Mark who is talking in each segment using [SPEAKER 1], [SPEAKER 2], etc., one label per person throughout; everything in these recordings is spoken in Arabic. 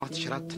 [SPEAKER 1] At şirat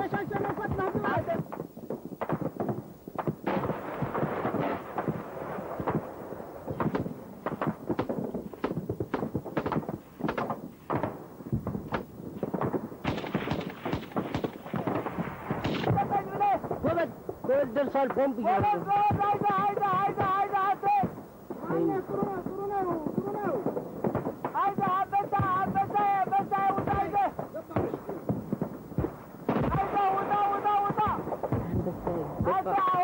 [SPEAKER 1] نب
[SPEAKER 2] درسال بومب Bye-bye.